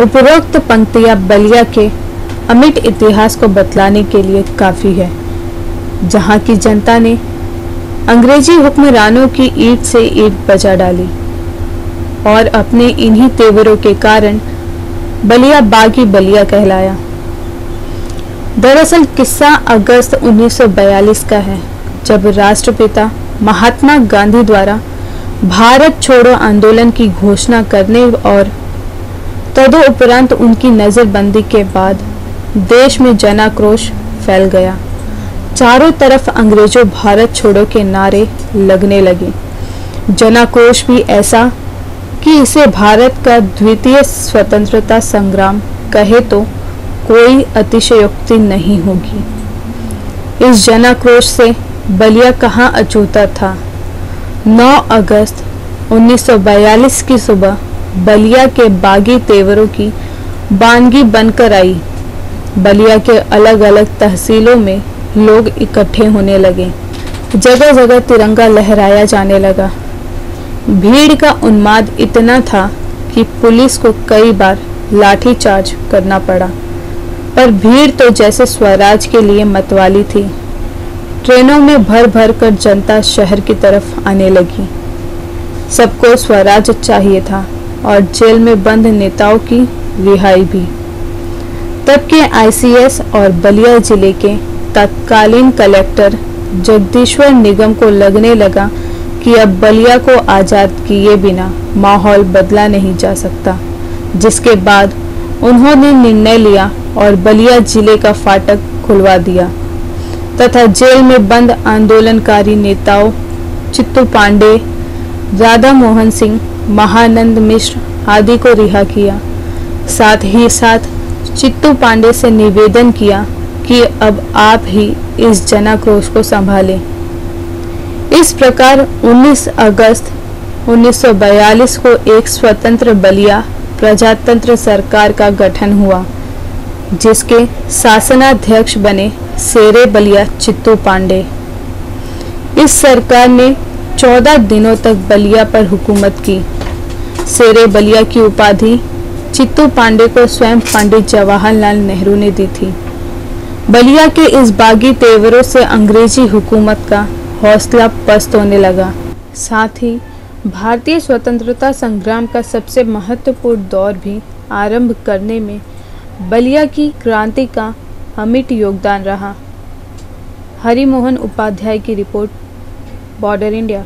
उपरोक्त पंक्तियाँ बलिया के अमिट इतिहास को बतलाने के लिए काफ़ी है, जहाँ की जनता ने अंग्रेज़ी हुक्मरानों की ईट से ईट बजा डाली और अपने इन्हीं तेवरों के कारण बलिया बागी बलिया कहलाया। दरअसल किस्सा अगस्त 1942 का है, जब राष्ट्रपिता महात्मा गांधी द्वारा भारत छोड़ो आंदोलन की घोषणा करने और तदोपरांत उनकी नज़रबंदी के बाद देश में जनाक्रोश फैल गया। चारों तरफ़ अंग्रेज़ों भारत छोड़ो के नारे लगने लगे। जनाक्रोश भी ऐसा कि इसे भारत का द्वितीय स्वतंत्रता संग्राम कहे तो कोई अतिशयोक्ति नहीं होगी। इस जनाक्रोश से बलिया कहाँ अचूता था? 9 अगस्त 1942 की सुबह बलिया के बागी तेवरों की बानगी बनकर आई। बलिया के अलग अलग तहसीलों में लोग इकट्ठे होने लगे। जगह जगह तिरंगा लहराया जाने लगा। भीड़ का उन्माद इतना था कि पुलिस को कई बार लाठीचार्ज करना पड़ा। पर भीड़ तो जैसे स्वराज के लिए मतवाली थी। ट्रेनों में भर भर कर जनता शहर की तरफ़ आने लगी। सबको स्वराज चाहिए था। और जेल में बंद नेताओं की रिहाई भी। तब के आईसीएस और बलिया ज़िले के तत्कालीन कलेक्टर जगदीश्वर निगम को लगने लगा कि अब बलिया को आज़ाद किए बिना माहौल बदला नहीं जा सकता, जिसके बाद उन्होंने निर्णय लिया और बलिया ज़िले का फाटक खुलवा दिया। तथा जेल में बंद आंदोलनकारी नेताओं चित्तू पांडे राधा मोहन सिंह महानंद मिश्र आदि को रिहा किया। साथ ही साथ चित्तू पांडे से निवेदन किया कि अब आप ही इस जनाक्रोश को संभालें। इस प्रकार 19 अगस्त 1942 को एक स्वतंत्र बलिया प्रजातंत्र सरकार का गठन हुआ, जिसके शासनाध्यक्ष बने शेरे बलिया चित्तू पांडे। इस सरकार ने 14 दिनों तक बलिया पर हुकूमत की। शेरे बलिया की उपाधि चित्तू पांडे को स्वयं पंडित जवाहरलाल नेहरू ने दी थी। बलिया के इस बागी तेवरों से अंग्रेज़ी हुकूमत का हौसला पस्त होने लगा। साथ ही भारतीय स्वतंत्रता संग्राम का सबसे महत्वपूर्ण दौर भी आरंभ करने में बलिया की क्रांति का अमिट योगदान रहा। हरिमोहन उपाध्याय की रिपोर्ट, बॉर्डर इंडिया।